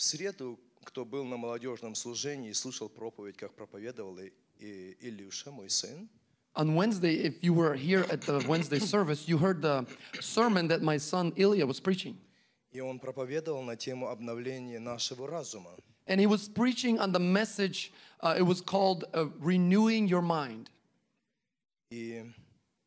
В среду, кто был на молодежном служении и слушал проповедь, как проповедовал и- Илюша, мой сын, On Wednesday, if you were here at the Wednesday service, you heard the sermon that my son Ilya was preaching. и он проповедовал на тему обновления нашего разума. And he was preaching on the message, uh, it was called uh, Renewing Your Mind. И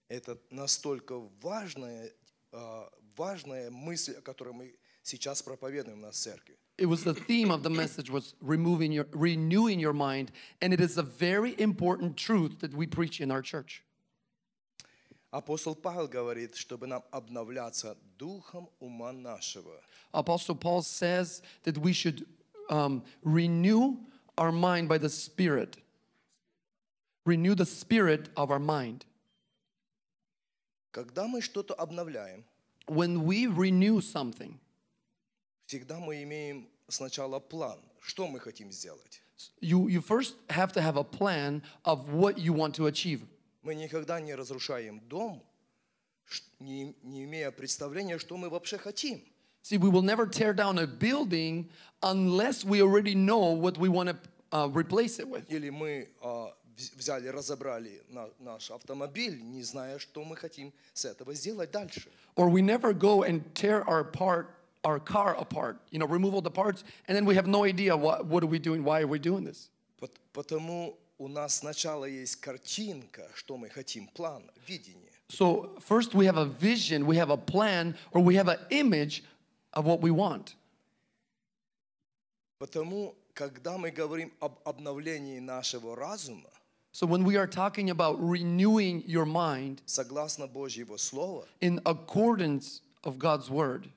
это настолько важная, а, важная мысль, о которой мы сейчас проповедуем на церкви. It was the theme of the message was removing your, renewing your mind, and it is a very important truth that we preach in our church. Апостол Павел говорит, чтобы нам обновляться духом ума нашего. Apostle Paul says that we should um, renew our mind by the Spirit. Renew the spirit of our mind. Когда мы что-то обновляем, When we renew something, всегда мы имеем сначала план, что мы хотим сделать. you, you first have to have a plan of what you want to achieve. Мы никогда не разрушаем дом, не, не имея представления, что мы вообще хотим. See, we will never tear down a building unless we already know what we want to uh, replace it with. Или мы вз- взяли, разобрали на- наш автомобиль, не зная, что мы хотим с этого сделать дальше. Or we never go and tear our part, our car apart, you know, remove all the parts, and then we have no idea what, what are we doing, why are we doing this. Пот- Потому у нас сначала есть картинка, что мы хотим, план, видение. So first we have a vision, we have a plan, or we have an image of what we want. Потому, когда мы говорим об обновлении нашего разума, So when we are talking about renewing your mind согласно Божьего Слова, in accordance of God's word,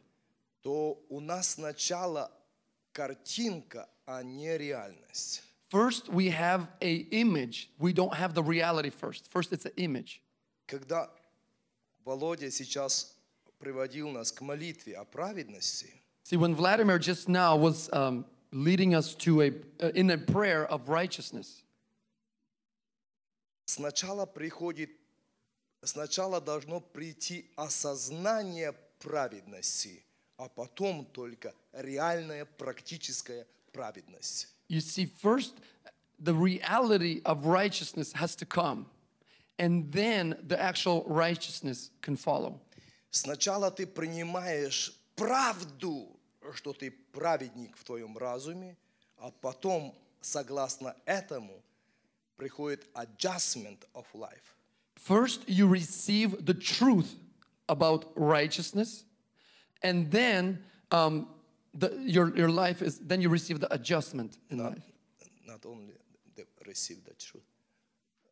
то у нас сначала картинка, а не реальность. first we have a image. We don't have the reality first. First it's an image. Когда Володя сейчас приводил нас к молитве о праведности, See, when Vladimir just now was um, leading us to a uh, in a prayer of righteousness, сначала приходит, сначала должно прийти осознание праведности, а потом только реальная практическая праведность. you see, first the reality of righteousness has to come, and then the actual righteousness can follow. Сначала ты принимаешь правду, что ты праведник в твоем разуме, а потом, согласно этому, приходит adjustment of life. First, you receive the truth about righteousness, and then um, the, your, your life is, then you receive the adjustment in Not, life. not only the receive the truth,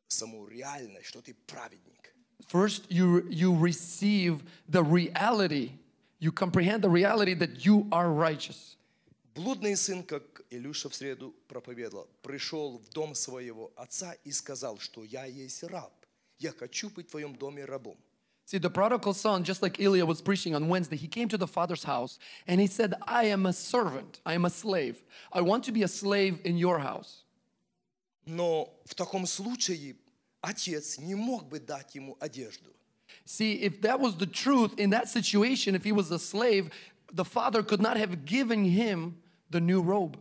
саму реальность, что ты праведник. First, you, you receive the reality, you comprehend the reality that you are righteous. Блудный сын, как Илюша в среду проповедовал, пришел в дом своего отца и сказал, что я есть раб. Я хочу быть в твоем доме рабом. See, the prodigal son, just like Ilya was preaching on Wednesday, he came to the father's house and he said, I am a servant, I am a slave. I want to be a slave in your house. Но в таком случае отец не мог бы дать ему одежду. See, if that was the truth in that situation, if he was a slave, the father could not have given him the new robe.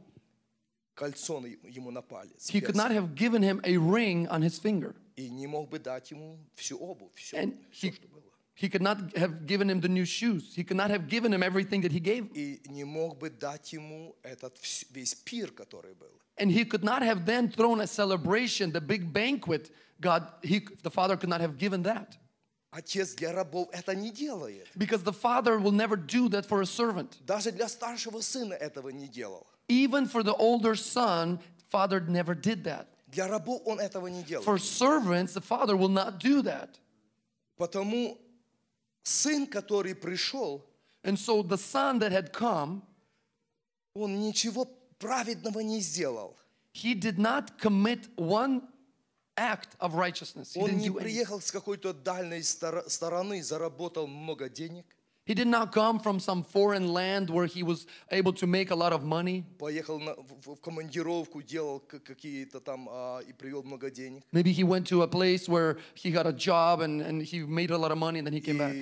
Кольцо на- ему на палец. He could перстень. not have given him a ring on his finger. И не мог бы дать ему всю обувь, все, And все, he, что было. he could not have given him the new shoes. He could not have given him everything that he gave. И не мог бы дать ему этот вс- весь пир, который был. And he could not have then thrown a celebration, the big banquet. God, he, the father could not have given that. Отец для рабов это не делает. Because the father will never do that for a servant. Даже для старшего сына этого не делал. Even for the older son, father never did that. Для рабов он этого не делал. For servants, the father will not do that. Потому сын, который пришел, And so the son that had come, он ничего праведного не сделал. he did not commit one act of righteousness. He Он didn't не приехал с какой-то дальней стор- стороны, заработал много денег, He did not come from some foreign land where he was able to make a lot of money. поехал на- в, в командировку, делал к- какие-то там а, и привел много денег. Maybe he went to a place where he got a job and, and he made a lot of money and then he came back.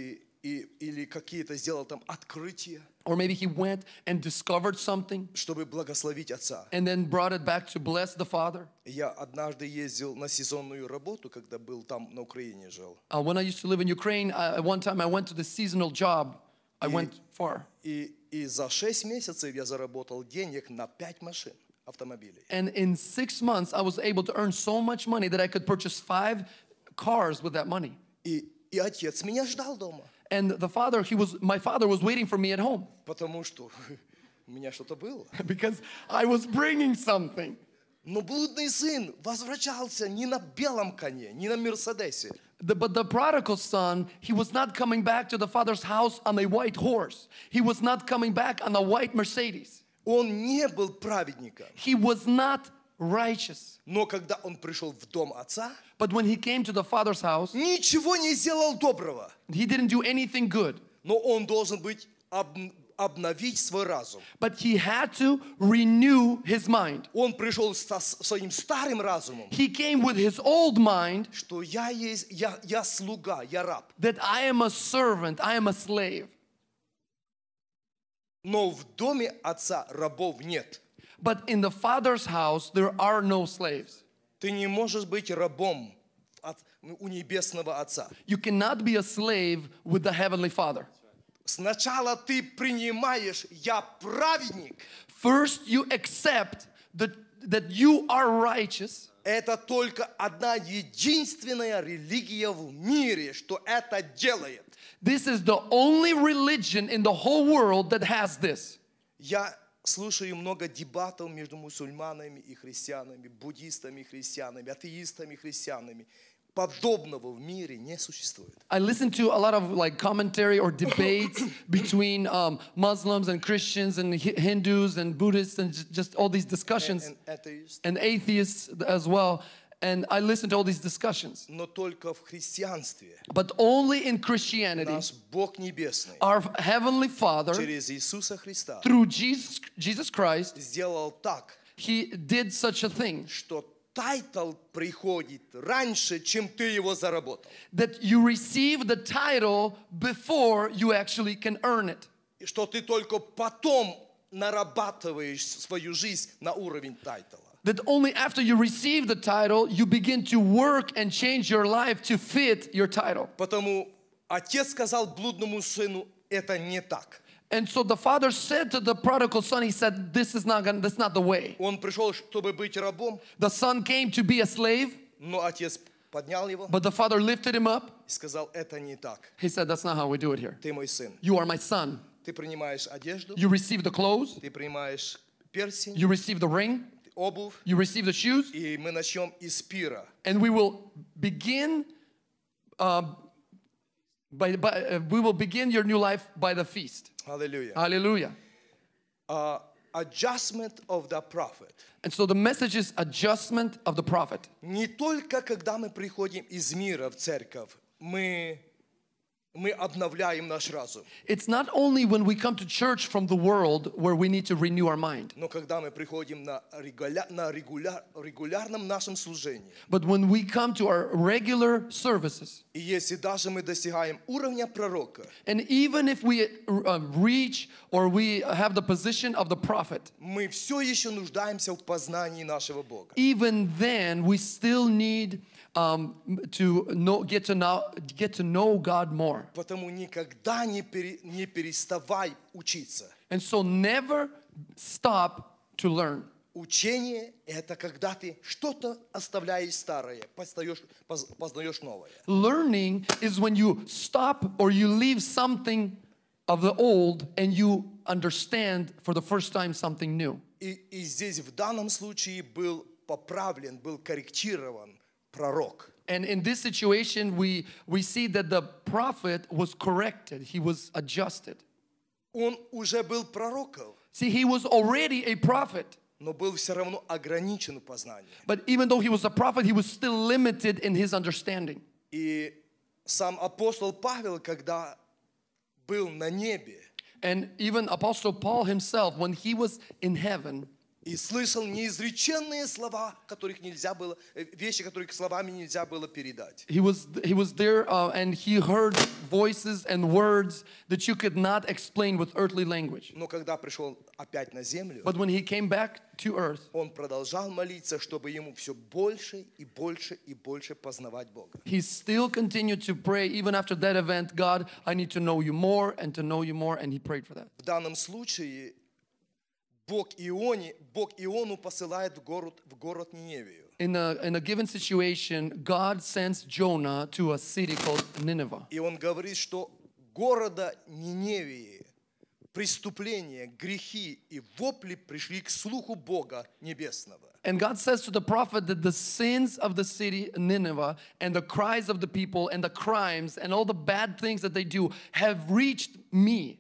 И и, или какие-то сделал там открытия, or maybe he went and discovered something чтобы благословить отца. and then brought it back to bless the father. Я однажды ездил на сезонную работу, когда был там на Украине жил. Uh, when I used to live in Ukraine, I, at one time I went to the seasonal job. I went far. И, и за 6 месяцев я заработал денег на 5 машин, автомобилей. And in six months, I was able to earn so much money that I could purchase five cars with that money. И, и отец меня ждал дома, And the father, he was, my father was waiting for me at home потому что у меня что-то было. because I was bringing something. Но блудный сын возвращался не на белом коне, не на Мерседесе. The, but the prodigal son, he was not coming back to the father's house on a white horse. He was not coming back on a white Mercedes. Он не был праведником. He was not righteous. Но когда он пришел в дом отца, But when he came to the father's house, ничего не сделал доброго. he didn't do anything good. Но он должен быть об- обновить свой разум. But he had to renew his mind. Он пришел со с- своим старым разумом, He came with his old mind что я есть, я, я слуга, я раб. that I am a servant, I am a slave. Но в доме отца рабов нет. But in the father's house, there are no slaves. Ты не можешь быть рабом от- у небесного отца. You cannot be a slave with the heavenly father. Сначала ты принимаешь, я праведник. First, you accept that, that you are righteous. Это только одна единственная религия в мире, что это делает. This is the only religion in the whole world that has this. Я слушаю много дебатов между мусульманами и христианами, буддистами и христианами, атеистами и христианами. Подобного в мире не существует. I listen to a lot of like commentary or debates between um, Muslims and Christians and Hi- Hindus and Buddhists and ju- just all these discussions And atheist. and atheists as well. And I listen to all these discussions. Но только в христианстве But only in Christianity, наш Бог Небесный our Heavenly Father, через Иисуса Христа through Jesus, Jesus Christ, сделал так, He did such a thing что тайтл приходит раньше, чем ты его заработал. that you receive the title before you actually can earn it. И что ты только потом нарабатываешь свою жизнь на уровень тайтла. That only after you receive the title, you begin to work and change your life to fit your title. Потому отец сказал блудному сыну, это не так. And so the father said to the prodigal son, he said, This is not gonna, that's not the way. Он пришел, чтобы быть рабом, The son came to be a slave, но отец поднял его but the father lifted him up. и сказал, это не так. He said, That's not how we do it here. Ты мой сын. You are my son. Ты принимаешь одежду, You receive the clothes, ты принимаешь перстень, you receive the ring, обувь, you receive the shoes, и мы начнем из пира. and we will begin. Uh, by, by, uh, we will begin your new life by the feast. Аллилуйя. Hallelujah. Uh, adjustment of the prophet. And so the message is adjustment of the prophet. Не только когда мы приходим из мира в церковь, мы, it's not only when we come to church from the world where we need to renew our mind. But when we come to our regular services, and even if we uh, reach or we have the position of the prophet, even then we still need um, to know, get to know, get to know God more. Потому никогда не, пере- не переставай учиться. And so never stop to learn. Учение – это когда ты что-то оставляешь старое, познаешь, поз- познаешь новое. Learning is when you stop or you leave something of the old and you understand for the first time something new. И, и здесь в данном случае был поправлен, был корректирован пророк. And in this situation, we, we see that the prophet was corrected, he was adjusted. Он уже был пророком, See, he was already a prophet, но был все равно ограничен в познании. but even though he was a prophet, he was still limited in his understanding. И сам апостол Павел, когда был на небе, And even Apostle Paul himself, when he was in heaven, и слышал неизреченные слова, которых нельзя было, э, вещи, которых словами нельзя было передать. He was, he was there uh, and he heard voices and words that you could not explain with earthly language. Но когда пришел опять на землю, But when he came back to earth, он продолжал молиться, чтобы ему все больше и больше и больше познавать Бога. he still continued to pray even after that event God, I need to know you more and to know you more. And he prayed for that. В данном случае Бог Ионе, Бог Иону посылает в город, в город Ниневию. In a, in a given situation, God sends Jonah to a city called Nineveh. И он говорит, что города Ниневии преступления, грехи и вопли пришли к слуху Бога Небесного. And God says to the prophet that the sins of the city Nineveh and the cries of the people and the crimes and all the bad things that they do have reached me.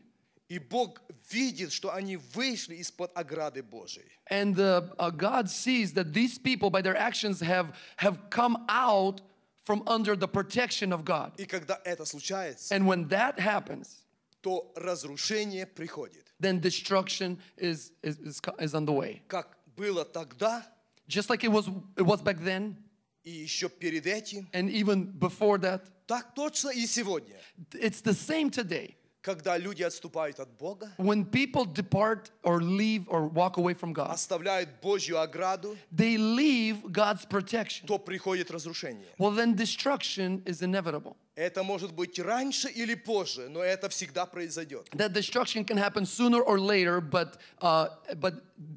И Бог видит, что они вышли из-под ограды Божией. And uh, uh, God sees that these people, by their actions, have, have come out from under the protection of God. И когда это случается, And when that happens, то разрушение приходит. then destruction is, is, is, co- is on the way. Как было тогда Just like it was, it was back then, и еще перед этим, and even before that, так точно и сегодня. it's the same today. Когда люди отступают от Бога, When people depart or leave or walk away from God, оставляют Божью ограду, they leave God's protection. то приходит разрушение. Well, then destruction is inevitable. Это может быть раньше или позже, но это всегда произойдет. That destruction can happen sooner or later, but, uh, but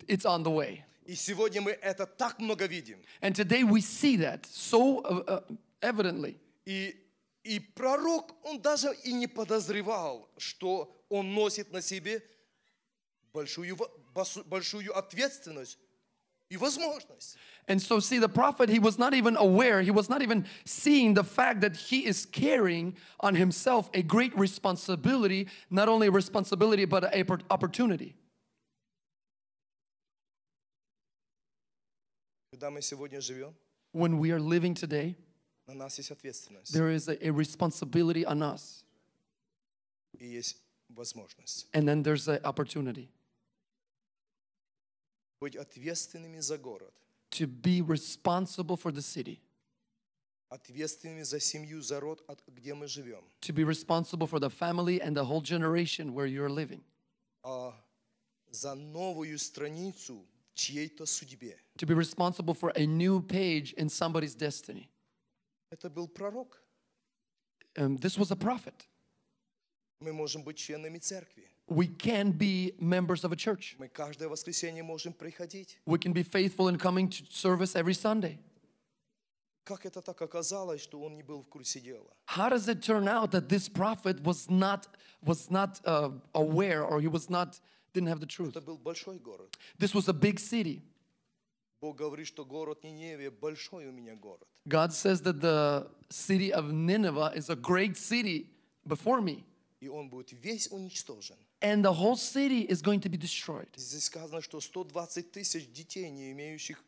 it's on the way. И сегодня мы это так много видим. And today we see that so uh, uh, evidently. И, и пророк, он даже и не подозревал, что он носит на себе большую, во- басу- большую ответственность и возможность. And so, see, the prophet, he was not even aware, he was not even seeing the fact that he is carrying on himself a great responsibility, not only a responsibility, but a oppor- opportunity. Когда мы сегодня живем, When we are living today, на нас есть ответственность there is a, a responsibility on us, и есть возможность. and then there's an opportunity Быть ответственными за город, to be responsible for the city, ответственными за семью, за род, от- где мы живем. to be responsible for the family and the whole generation where you're living, а за новую страницу в чьей-то судьбе. to be responsible for a new page in somebody's destiny. Это был пророк. Um, this was a prophet. Мы можем быть членами церкви. We can be members of a church. Мы каждое воскресенье можем приходить. We can be faithful in coming to service every Sunday. Как это так оказалось, что он не был в курсе дела? How does it turn out that this prophet was not was not uh, aware or he was not didn't have the truth? Это был большой город. This was a big city. God says that the city of Nineveh is a great city before me, И он будет весь уничтожен. and the whole city is going to be destroyed. Здесь сказано, что 120 тысяч детей, не имеющих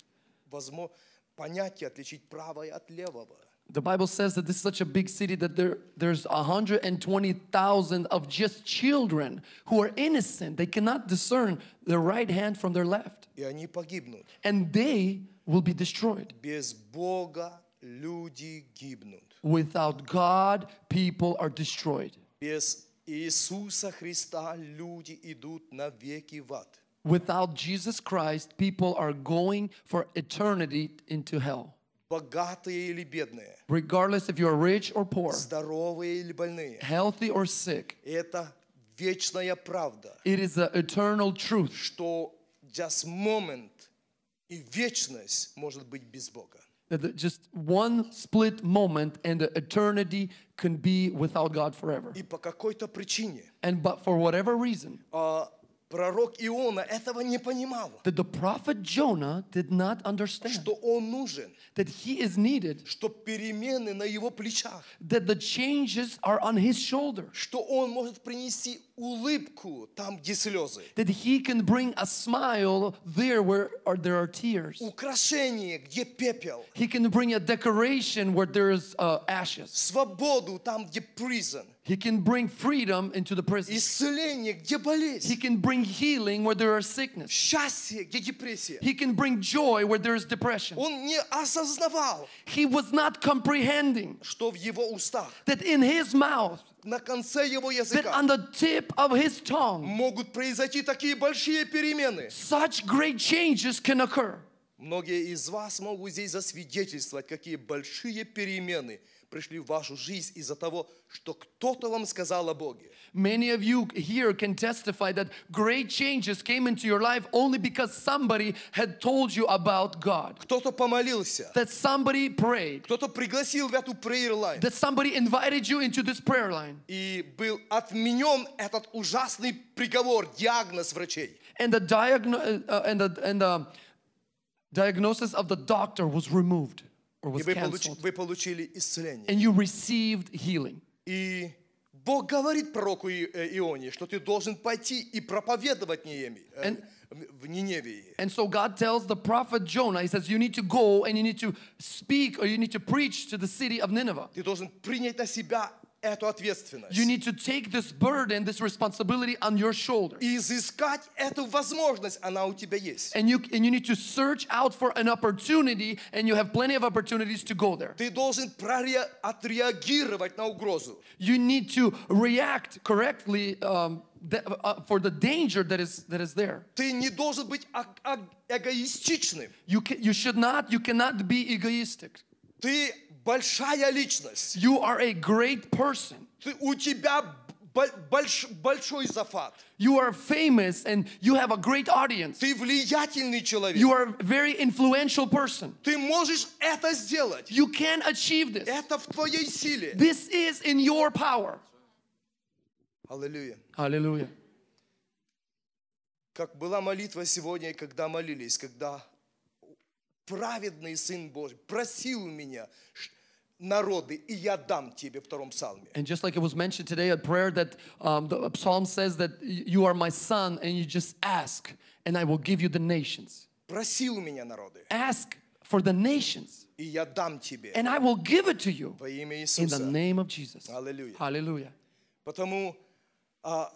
возможности понятия отличить правое от левого. The Bible says that this is such a big city that there, there's 120,000 of just children who are innocent. They cannot discern their right hand from their left. И они погибнут. And they will be destroyed. Без Бога люди гибнут. Without God, people are destroyed. Без Иисуса Христа люди идут навеки в ад. Without Jesus Christ, people are going for eternity into hell. Богатые или бедные, Regardless if you're rich or poor, здоровые или больные. healthy or sick, Это вечная правда, it is the eternal truth что just moment и вечность может быть без Бога. that the- just one split moment and the eternity can be without God forever. И по какой-то причине And but for whatever reason, а, пророк Иона этого не понимал, that the prophet Jonah did not understand что он нужен, that he is needed, что перемены на его плечах, that the changes are on his shoulder, что он может принести улыбку там, где слезы. that He can bring a smile there where are, there are tears. Украшение, где пепел. He can bring a decoration where there's uh, ashes. Свободу там, где prison. He can bring freedom into the prison. Исцеление, где болезнь. He can bring healing where there are sickness. Счастье, где депрессия. He can bring joy where there is depression. Он не осознавал, He was not comprehending что в его устах, that in his mouth, На конце его that языка on the tip of his tongue, могут произойти такие большие перемены. such great changes can occur. Многие из вас могут здесь засвидетельствовать, какие большие перемены пришли в вашу жизнь из-за того, что кто-то вам сказал о Боге. Many of you here can testify that great changes came into your life only because somebody had told you about God. Кто-то помолился, That somebody prayed. кто-то пригласил в эту prayer line. That somebody invited you into this prayer line. И был отменен этот ужасный приговор, диагноз врачей. And the, diagno- uh, and the, and the diagnosis of the doctor was removed or И was вы, получи- canceled. вы получили исцеление. And you received healing. И Бог говорит пророку И- э, Ионе, что ты должен пойти и проповедовать Неемии, э, And- в Ниневии. And so God tells the prophet Jonah, He says, You need to go and you need to speak or you need to preach to the city of Nineveh. Ты должен принять на себя эту ответственность. You need to take this burden, this responsibility on your shoulders. И изыскать эту возможность, она у тебя есть. And you, and you need to search out for an opportunity, and you have plenty of opportunities to go there. Ты должен проре- отреагировать на угрозу. You need to react correctly um, th- uh, for the danger that is, that is there. Ты не должен быть а- а- эгоистичным. You, ca- you should not, you cannot be egoistic. Ты большая личность. You are a great person. Ты, у тебя больш- большой зафат. You are famous and you have a great audience. Ты влиятельный человек. You are a very influential person. Ты можешь это сделать. You can achieve this. Это в твоей силе. This is in your power. Аллилуйя. Hallelujah. Как была молитва сегодня, когда молились, когда праведный Сын Божий просил меня народы, и я дам тебе, втором псалме. And just like it was mentioned today at prayer, that um, the psalm says that y- you are my son, and you just ask, and I will give you the nations. Просил меня народы, Ask for the nations, и я дам тебе and I will give it to you во имя in the Иисуса. name of Jesus. Аллилуйя. Hallelujah. Потому а,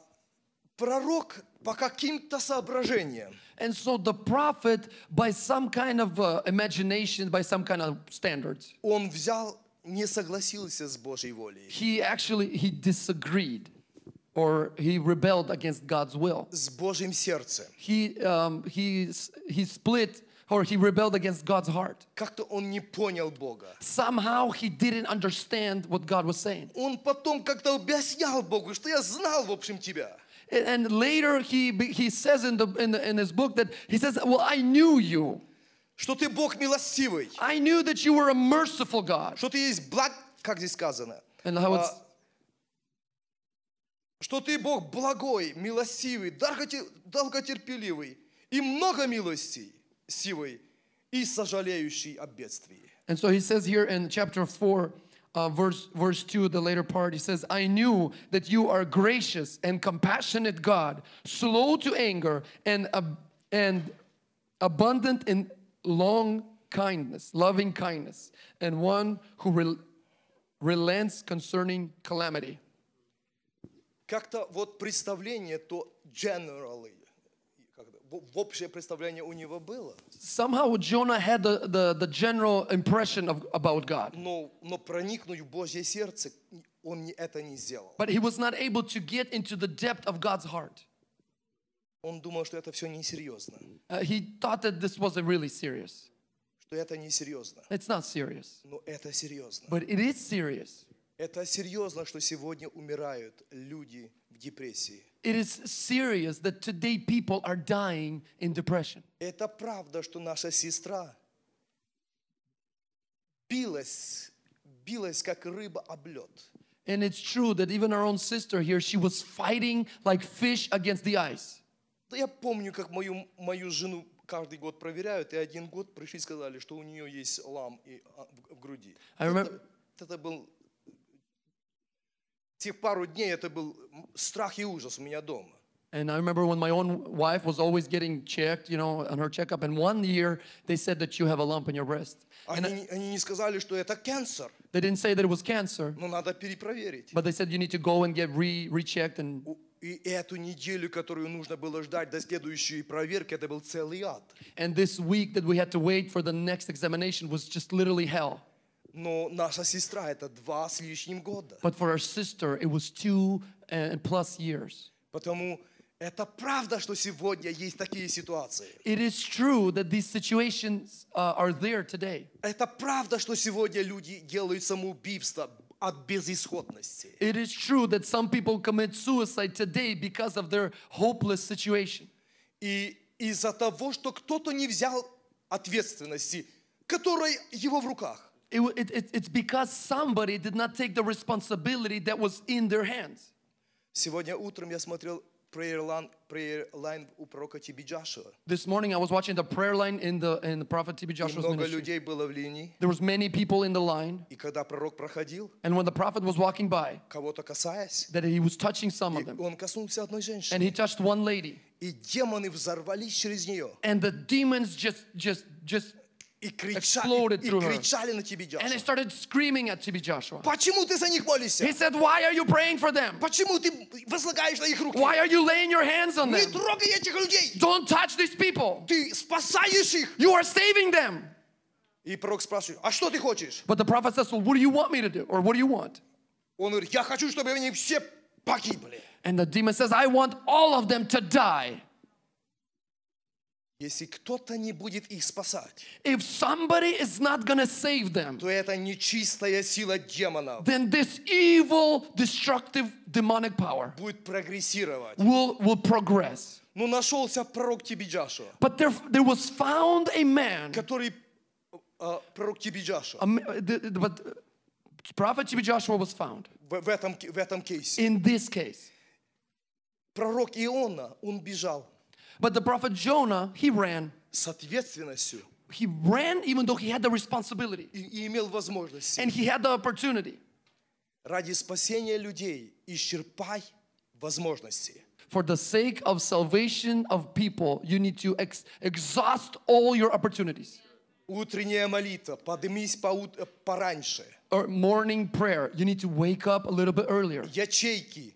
пророк по каким-то соображениям And so the prophet, by some kind of uh, imagination, by some kind of standards, он взял, не согласился с Божьей волей, he actually he disagreed, or he rebelled against God's will. с Божьим сердцем. He um, he s- he split, or he rebelled against God's heart. Как-то он не понял Бога. Somehow he didn't understand what God was saying. Он потом как-то объяснял Богу, что я знал, в общем, тебя. And- And later he be- he says in the, in the in his book that he says, "Well, I knew you. Что ты Бог милостивый. I knew that you were a merciful God." Что ты есть благ, как здесь сказано. And how it's А, что ты Бог благой, милостивый, долготе- долготерпеливый и много милостей, сивый и сожалеющий о бедствии. And so he says here in chapter 4, uh, verse, verse 2, the later part, he says, I knew that you are gracious and compassionate God, slow to anger and, ab- and abundant in long kindness, loving kindness, and one who rel- relents concerning calamity. Как-то вот представление, то generally, как это, в в общее представление у него было, Somehow Jonah had the, the, the general impression of, about God, но, но проникнуть в Божье сердце он не- это не сделал. but he was not able to get into the depth of God's heart. Он думал, что это все несерьезно, Uh, he thought that this wasn't really serious. что это несерьезно. It's not serious. Но это серьезно. But it is serious. Это серьезно, что сегодня умирают люди в депрессии. It is serious that today people are dying in depression. Это правда, что наша сестра билась, билась как рыба об лед. And it's true that even our own sister here, she was fighting like fish against the ice. Да я помню, как мою, мою жену каждый год проверяют, и один год пришли и сказали, что у нее есть лам и, а, в, в груди. I remember- это, это был Те пару дней это был страх и ужас у меня дома. And I remember when my own wife was always getting checked, you know, on her checkup. And one year they said that you have a lump in your breast. And Они, они не сказали, что это cancer, they didn't say that it was cancer, но надо перепроверить. but they said you need to go and get re rechecked. And И эту неделю, которую нужно было ждать до следующей проверки, это был целый ад. and this week that we had to wait for the next examination was just literally hell. Но наша сестра это два с лишним года. But for our sister, it was two and plus years. Потому это правда, что сегодня есть такие ситуации. It is true that these situations uh, are there today. Это правда, что сегодня люди делают самоубийство от безысходности. It is true that some people commit suicide today because of their hopeless situation. И из-за того, что кто-то не взял ответственности, которая его в руках. It, wa- it, it- it's because somebody did not take the responsibility that was in their hands. Сегодня утром я смотрел prayer line, prayer line у пророка Тиби Джашуа. This morning I was watching the prayer line in the in the prophet T.B. И Joshua's много ministry. людей было в линии. There was many people in the line, И когда пророк проходил, and when the prophet was walking by, кого-то касаясь, that he was touching some и of them, он коснулся одной and женщины. he touched one lady, И демоны взорвались через нее. and the demons just just just И кричали, Exploded и through her. кричали на Тиби and they Джашуа. started screaming at T.B. Joshua. Почему ты за них молишься? He said, "Why are you praying for them? Почему ты возлагаешь на их руки? Why are you laying your hands on Не them? трогай этих людей. Don't touch these people. Ты спасаешь их. You are saving them." И пророк спрашивает, а что ты хочешь? But the prophet says, "Well, what do you want me to do, or what do you want?" Он говорит, я хочу, чтобы они все погибли. And the demon says, I want all of them to die. Если кто-то не будет их спасать, If somebody is not gonna save them, то это нечистая сила демонов then this evil, destructive, demonic power будет прогрессировать. will, will progress. Ну, нашелся пророк Тибиджашуа, But there, there was found a man, который э, пророк Тибиджашуа but uh, Prophet T.B. Joshua was found в, в этом, в этом кейсе. in this case. Пророк Иона, он бежал But the prophet Jonah, he ran. с ответственностью He ran even though he had the responsibility и, и имел возможность. and he had the opportunity. Ради спасения людей исчерпай возможности. For the sake of salvation of people, you need to ex- exhaust all your opportunities. Утренняя молитва, поднимись поут- э, пораньше. Or morning prayer, you need to wake up a little bit earlier. Ячейки,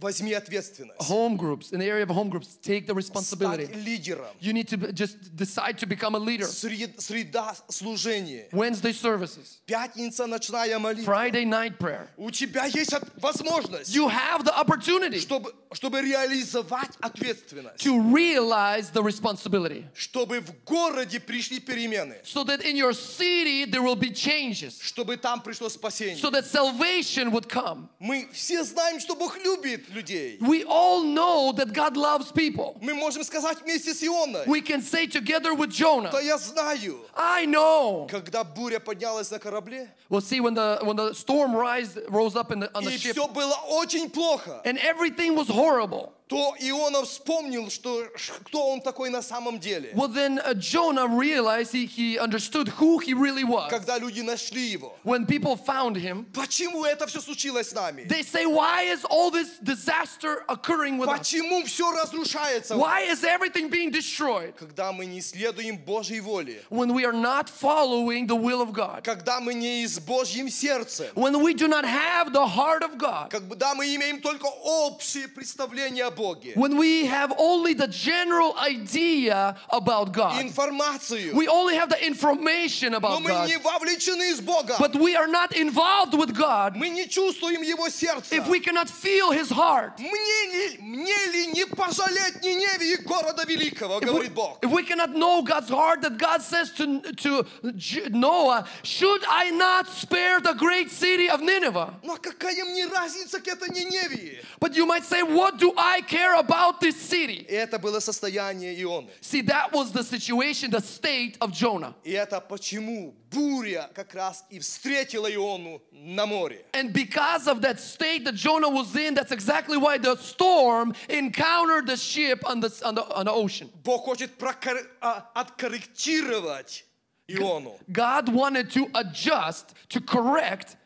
возьми ответственность. Home groups, in the area of home groups, take the Стать responsibility. лидером. You need to just decide to become a leader. Сред- Среда служения. Wednesday services, Пятница ночная молитва. Friday night prayer. У тебя есть возможность, You have the opportunity чтобы, чтобы реализовать ответственность. to realize the responsibility Чтобы в городе пришли перемены. so that in your city there will be changes, Чтобы там пришло спасение. so that salvation would come. Мы все знаем, что Бог любит людей. We all know that God loves people. Мы можем сказать вместе с Ионой. We can say together with Jonah, Да я знаю. I know. Когда буря поднялась на корабле, Well, see, when the when the storm rise, rose up in the, on the и ship, все было очень плохо, and everything was horrible. То Иона вспомнил, что кто он такой на самом деле. Well, then uh, Jonah realized he, he understood who he really was. Когда люди нашли его. When people found him, Почему это все случилось с нами? they say, Why is all this disaster occurring with us? Почему все разрушается? Why is everything being destroyed? Когда мы не следуем Божьей воле. When we are not following the will of God, Когда мы не с Божьим сердцем. when we do not have the heart of God, Когда мы имеем только общее представление о Боге. when we have only the general idea about God, Информацию. we only have the information Но about мы God, не вовлечены с Богом. but we are not involved with God Мы не чувствуем Его сердца. if we cannot feel His heart. Мне ли, мне ли не пожалеть Ниневии города великого, If we, говорит Бог. if we cannot know God's heart, that God says to, to J- Noah, Should I not spare the great city of Nineveh? Но какая мне разница к этой Ниневии? But you might say, What do I care about this city? И это было состояние Ионы. See, that was the situation, the state of Jonah. И это почему буря как раз и встретила Иону на море. And because of that state that Jonah was in, that's exactly why the storm encountered the ship on the, on the, on the ocean. Бог хочет прокор- а, откорректировать Иону. God wanted to adjust, to correct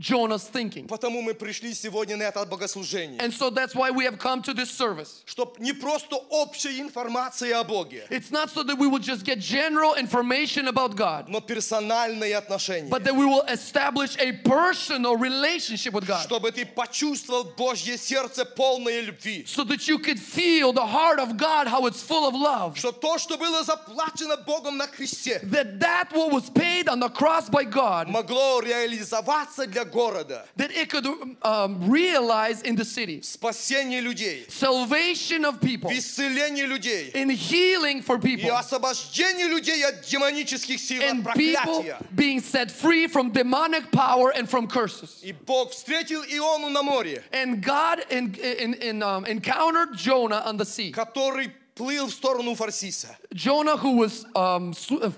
Jonah's thinking. Потому мы пришли сегодня на это богослужение. And so that's why we have come to this service. Чтоб не просто общая информация о Боге, It's not so that we will just get general information about God, но персональные отношения. but that we will establish a personal relationship with God. Чтобы ты почувствовал Божье сердце полное любви. So that you could feel the heart of God, how it's full of love. Что то, что было заплачено Богом на кресте, That that what was paid on the cross by God, могло реализоваться для города. that it could um, realize in the city. Спасение людей, Salvation of people, исцеление людей in healing for и people, освобождение людей от демонических сил, от and people проклятия. being set free from demonic power and from curses. И Бог встретил Иону на море, And God in, in, in, um, encountered Jonah on the sea. который плыл в сторону Фарсиса. Jonah, who was um, sw- uh,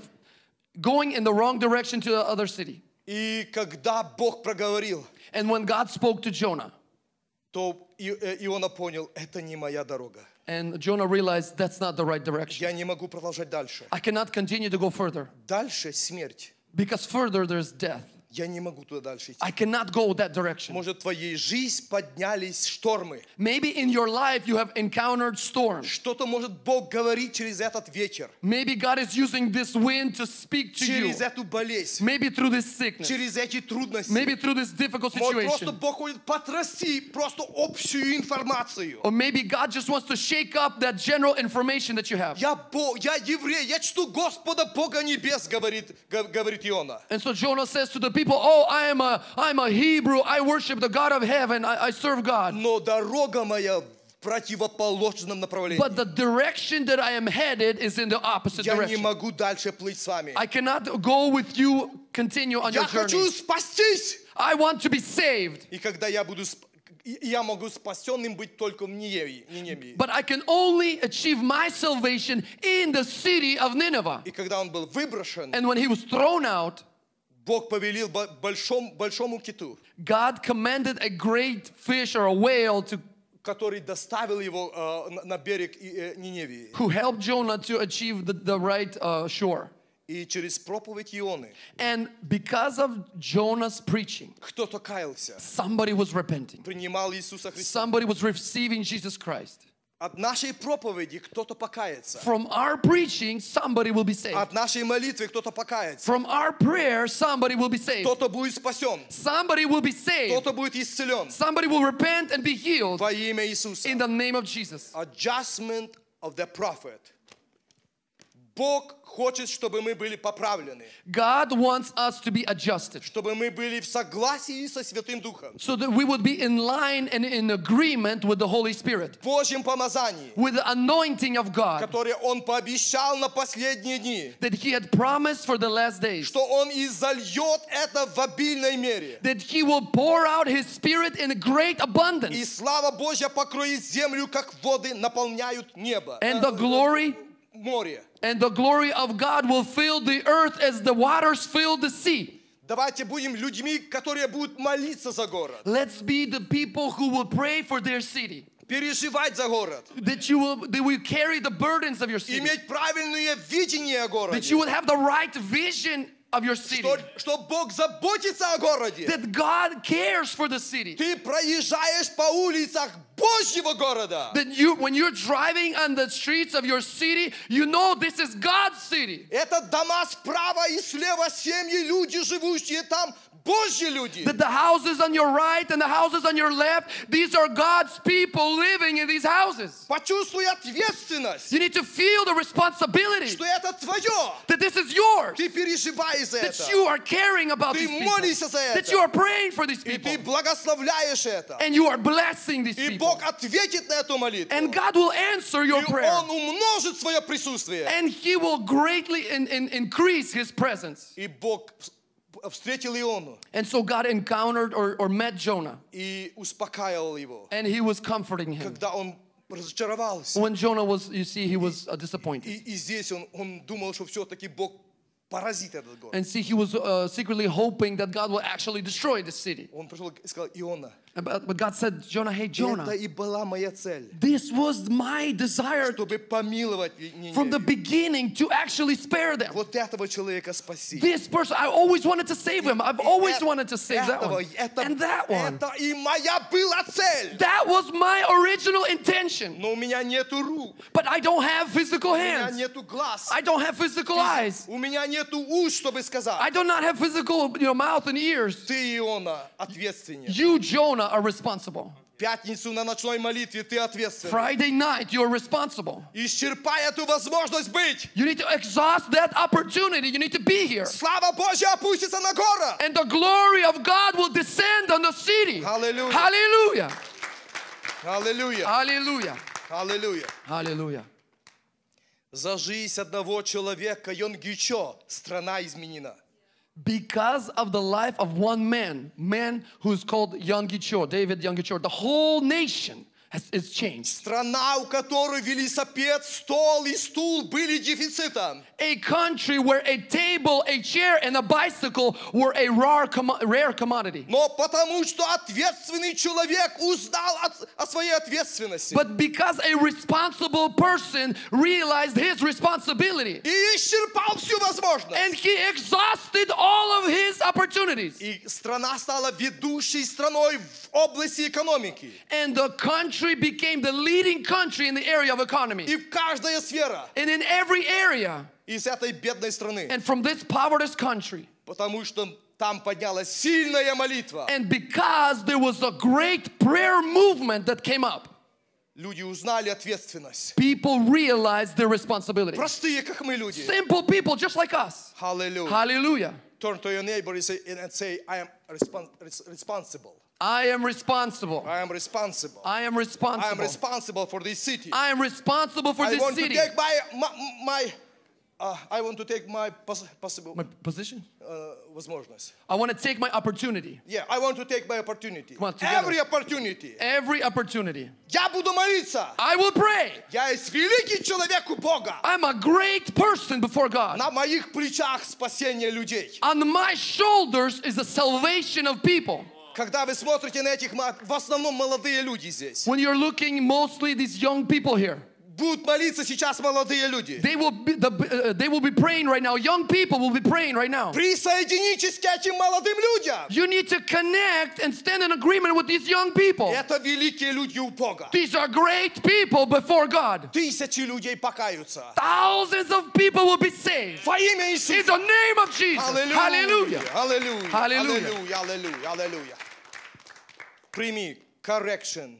going in the wrong direction to the other city. И когда Бог проговорил, And when God spoke to Jonah, то э, Иона понял, это не моя дорога. and Jonah realized that's not the right direction. Я не могу продолжать дальше. I cannot continue to go further Дальше смерть. because further there's death. Я не могу туда дальше идти. I cannot go that direction. Может, в твоей жизни поднялись штормы. Maybe in your life you have encountered storms. Что-то может Бог говорить через этот ветер, Maybe God is using this wind to speak to you. через эту болезнь, Maybe through this sickness. через эти трудности. Maybe through this difficult Может, просто situation. Бог хочет потрясти просто общую информацию. Or maybe God just wants to shake up that general information that you have. Я Бог, я еврей, я чту Господа Бога небес, говорит, говорит Иона. And so Jonah says to the people, Oh, I am a I'm a Hebrew. I worship the God of heaven. I, I serve God. Но дорога моя в противоположном направлении. But the direction that I am headed is in the opposite Я не direction. могу дальше плыть с вами. I cannot go with you, continue on your Я хочу journey. спастись. I want to be saved. И когда я буду, сп- и я могу спасенным быть только в Ниневии. Ниневии. But I can only achieve my salvation in the city of Nineveh. И когда он был выброшен, And when he was thrown out, Бог повелел бо- большом- большому киту, God commanded a great fish or a whale to который доставил его э, на- на берег И- э, Ниневии. who helped Jonah to achieve the, the right uh, shore. И через проповедь Ионы And because of Jonah's preaching, кто-то каялся, somebody was repenting. принимал Иисуса Христа. Somebody was receiving Jesus Christ. От нашей проповеди кто-то покается. From our preaching, somebody will be saved. От нашей молитвы кто-то покается. From our prayer, somebody will be saved. Кто-то будет спасен. Somebody will be saved. Кто-то будет исцелен Somebody will repent and be healed во имя Иисуса. in the name of Jesus. Adjustment of the prophet. Бог хочет, чтобы мы были поправлены, God wants us to be adjusted. Чтобы мы были в согласии со Святым Духом, so that we would be in line and in agreement with the Holy Spirit, в Божьем помазании, with the anointing of God. которое Он пообещал на последние дни, that He had promised for the last days. что Он изольет это в обильной мере. That He will pour out His Spirit in great И abundance, слава Божья покроет землю, как воды наполняют небо, and the glory. and the glory of God will fill the earth as the waters fill the sea. Давайте будем людьми, которые будут молиться за город, Let's be the people who will pray for their city. переживать за город, That you will, that will carry the burdens of your city. иметь правильное видение о That you городе, will have the right vision of your city. что, что Бог заботится о городе. That God cares for the city. Ты проезжаешь по улицах Божьего города. That you, when you're driving on the streets of your city, you know this is God's city. Это дома справа и слева, семьи, люди, живущие там, Божьи люди. That the houses on your right and the houses on your left, these are God's people living in these houses. Почувствуй ответственность, You need to feel the responsibility что это твое. that this is yours. Ты переживаешь за That это. you are caring about Ты these people. молишься за That это. you are praying for these И people. ты благословляешь это. And you are blessing these И people. Бог ответит на эту молитву. And God will answer your И prayer. Он умножит свое присутствие. And He will greatly in, in- increase His presence. И Бог встретил Иону And so God encountered or, or met Jonah. и успокаивал его, And He was comforting him. когда он разочаровался. When Jonah was, you see, he was uh, disappointed. И, и здесь он, он думал, что все-таки Бог поразит этот город. And see, he was uh, secretly hoping that God will actually destroy the city. Он пришел и сказал, Иона, But, but God said, Jonah, hey, Jonah, Это и была моя цель, this was my desire чтобы помиловать from the Ниневию. beginning to actually spare them. Вот этого человека спаси. This person, I always wanted to save him. I've И always э- wanted to save that этого- one. это- And that one. Это и моя была цель. That was my original intention. Но у меня нету рук, But I don't have physical у меня hands. нету глаз, I don't have physical eyes. у меня нету уст, чтобы сказать. I do not have physical you know, mouth and ears. Ты, Иона, ответственен. You, Jonah, are responsible. Пятницу на ночной молитве ты ответственен. Friday night, you're responsible. Исчерпай эту возможность быть. You need to exhaust that opportunity. You need to be here. Слава Божья опустится на город. And the glory of God will descend on the city. Hallelujah. Hallelujah. Аллилуйя. Hallelujah. Аллилуйя. Hallelujah. За жизнь одного человека Йонгичо страна изменена. Because of the life of one man, man who's called Yongicho, David Yongicho, the whole nation has, is changed. Страна, у которой велосипед, стол и стул были дефицитом. A country where a table, a chair, and a bicycle were a rare, commo- rare commodity. Но потому что ответственный человек узнал от- о своей ответственности. But because a responsible person realized his responsibility И исчерпал всю возможность. and he exhausted all of his opportunities, И страна стала ведущей страной в области экономики. and the country became the leading country in the area of economy. И в каждая сфера And in every area, из этой бедной страны. and from this poverty country, Потому что там поднялась сильная молитва. and because there was a great prayer movement that came up, Люди узнали ответственность. people realized their responsibility. Простые, как мы люди. Simple people just like us. Hallelujah. Hallelujah. Turn to your neighbor and say, and say I am respons- res- responsible. I am responsible. I am responsible. I am I am responsible. responsible for this city. I am responsible for I this want city. to take my, my, my uh, I want to take my pos- possible My position? uh, возможность. I want to take my opportunity. Yeah, I want to take my opportunity. Come on, together. Every opportunity. Every opportunity. Я буду молиться. I will pray. Я есть великий человек у Бога. I'm a great person before God. На моих плечах спасение людей. On my shoulders is the salvation of people. Когда вы смотрите на этих, ма- в основном молодые люди здесь. When you're looking mostly these young people here, Будут молиться сейчас молодые люди. they will be the, uh, they will be praying right now. Young people will be praying right now. Присоединитесь к этим молодым людям. You need to connect and stand in agreement with these young people. Это великие люди у Бога. These are great people before God. Тысячи людей покаются. Thousands of people will be saved. Во имя In Иисуса. the name of Jesus. Аллилуйя. Hallelujah. Аллилуйя. Hallelujah. Аллилуйя. Аллилуйя. Аллилуйя. Прими correction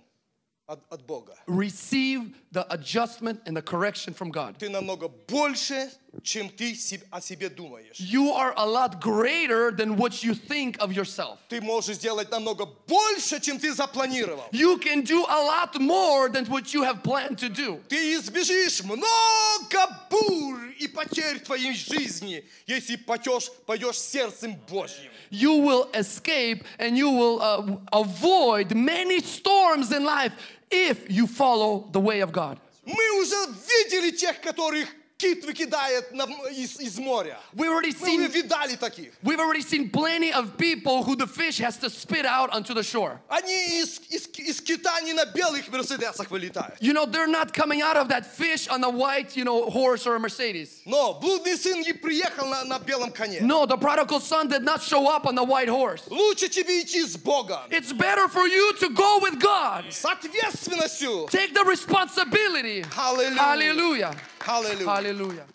от, от Бога. Receive the adjustment and the correction from God. Ты намного больше, чем ты себ- о себе думаешь. You are a lot greater than what you think of yourself. Ты можешь сделать намного больше, чем ты запланировал. You can do a lot more than what you have planned to do. Ты избежишь много бурь и потерь в твоей жизни, если пойдешь, пойдешь сердцем Божьим. You will escape and you will uh, avoid many storms in life if you follow the way of God. Мы уже видели тех, которых кит выкидает на- из, из моря. We already Мы уже seen видали таких. we've already seen plenty of people who the fish has to spit out onto the shore. Они из, из, из кита не на белых мерседесах вылетают. You know, they're not coming out of that fish on a white, you know, horse or a Mercedes. Но блудный сын не приехал на, на белом коне. No, the prodigal son did not show up on the white horse. Лучше тебе идти с Богом. It's better for you to go with God. С ответственностью. Take the responsibility. Hallelujah. Hallelujah. Hallelujah. Hallelujah.